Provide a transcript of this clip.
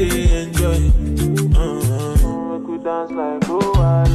they enjoy. Uh-huh. Make could dance like oh. I